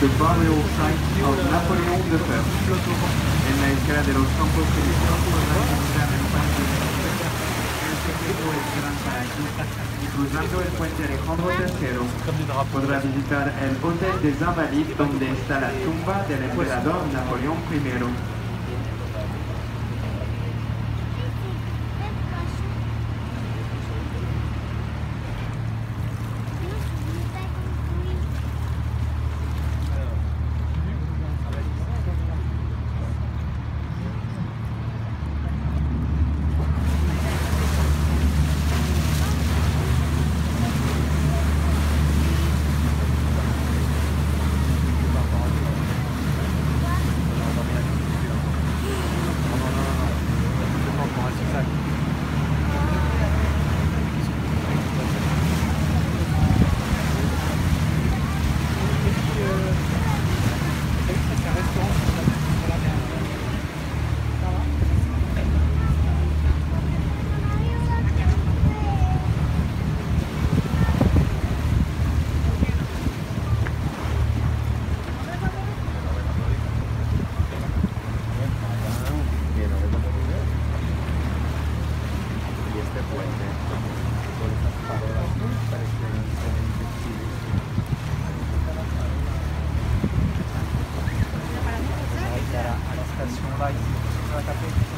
the burial site of Napoleon I. En la escala de los campos Esperanza aquí. Y cruzando el puente Alejandro III, podrá visitar el Hotel des Invalides donde está la tumba del emperador Napoleón I. Vai ser um like. Vai ficar feito.